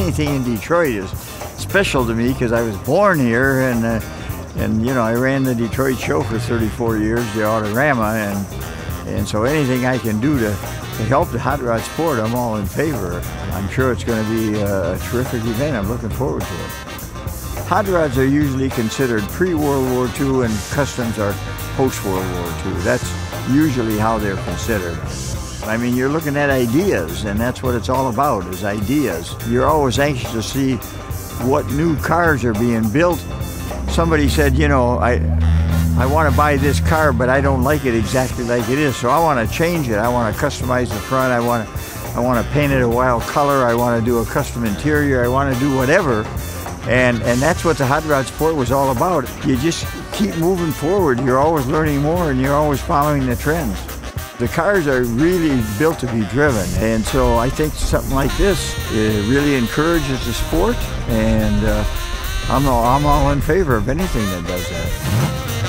anything in Detroit is special to me because I was born here and uh, and you know I ran the Detroit show for 34 years, the Autorama, and and so anything I can do to, to help the hot rod sport, I'm all in favor. I'm sure it's going to be a, terrific event. I'm looking forward to it. Hot rods are usually considered pre-World War II and customs are post-World War II. That's usually how they're considered. I mean, you're looking at ideas, and that's what it's all about, is ideas. You're always anxious to see what new cars are being built. Somebody said, you know, I, I want to buy this car, but I don't like it exactly like it is, so I want to change it. I want to customize the front. I want to, I want to paint it a wild color. I want to do a custom interior. I want to do whatever. And, and that's what the hot rod sport was all about. You just keep moving forward. You're always learning more and you're always following the trends. The cars are really built to be driven. And so I think something like this really encourages the sport. And uh, I'm, all, I'm all in favor of anything that does that.